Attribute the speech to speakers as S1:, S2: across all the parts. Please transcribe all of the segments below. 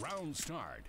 S1: Round start.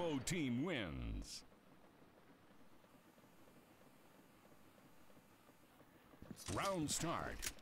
S1: Bravo team wins. Round start.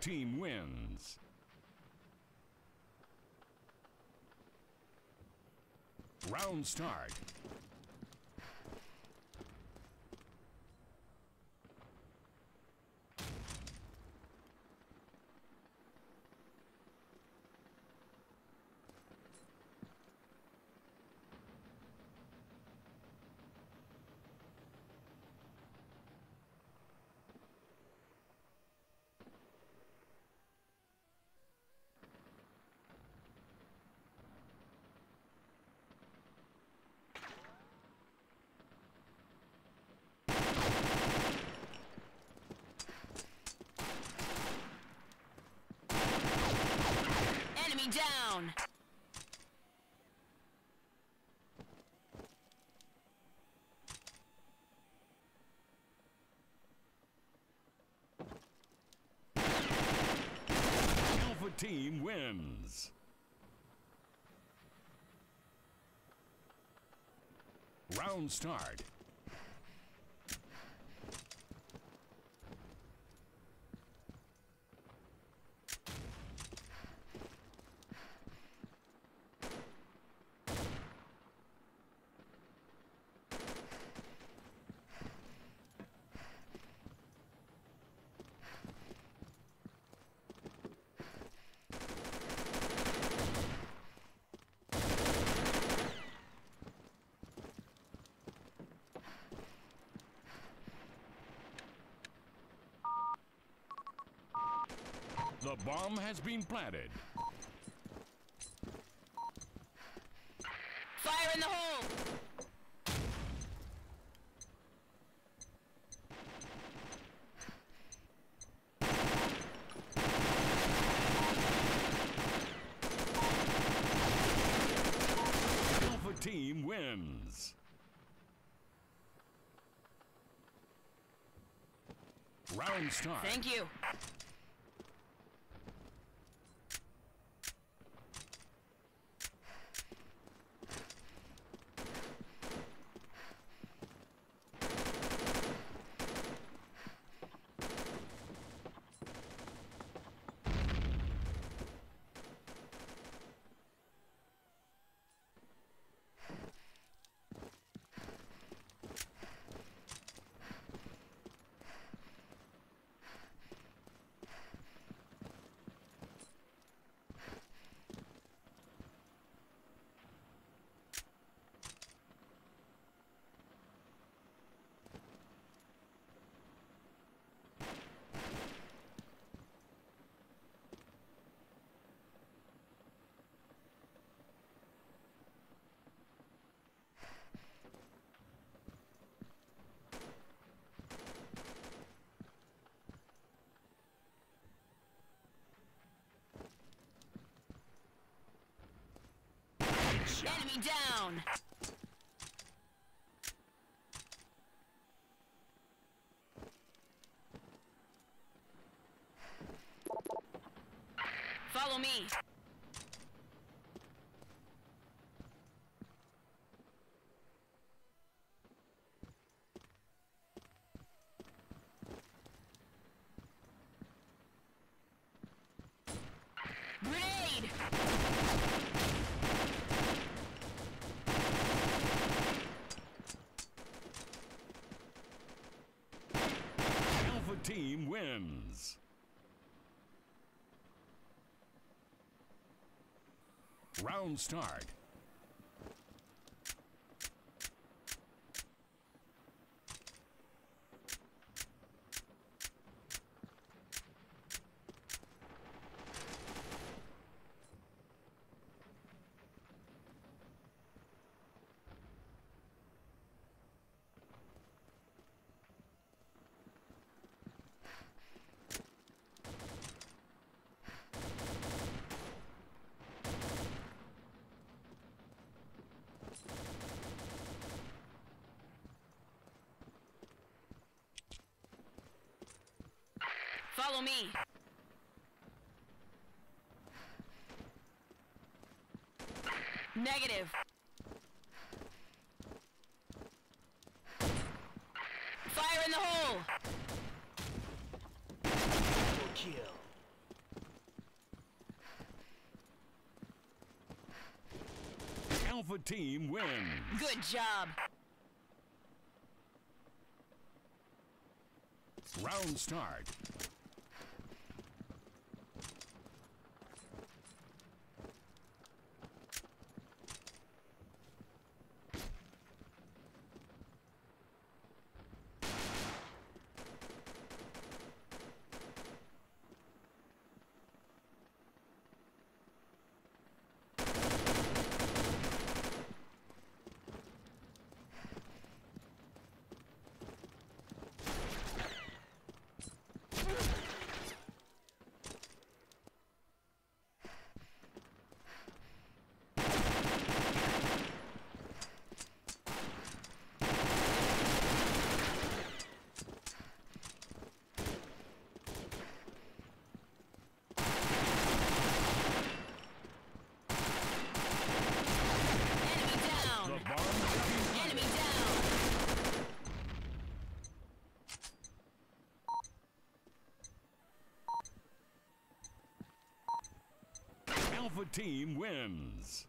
S1: Team wins. Round start. team wins. Round start. The bomb has been planted.
S2: Fire in the hole!
S1: Alpha team wins. Round start.
S2: Thank you. Enemy down! Follow me. Grenade!
S1: Alpha team wins. Round start.
S2: Follow me. Negative. Fire in the hole!
S3: kill.
S1: Alpha team wins.
S2: Good job.
S1: Round start. Alpha team wins.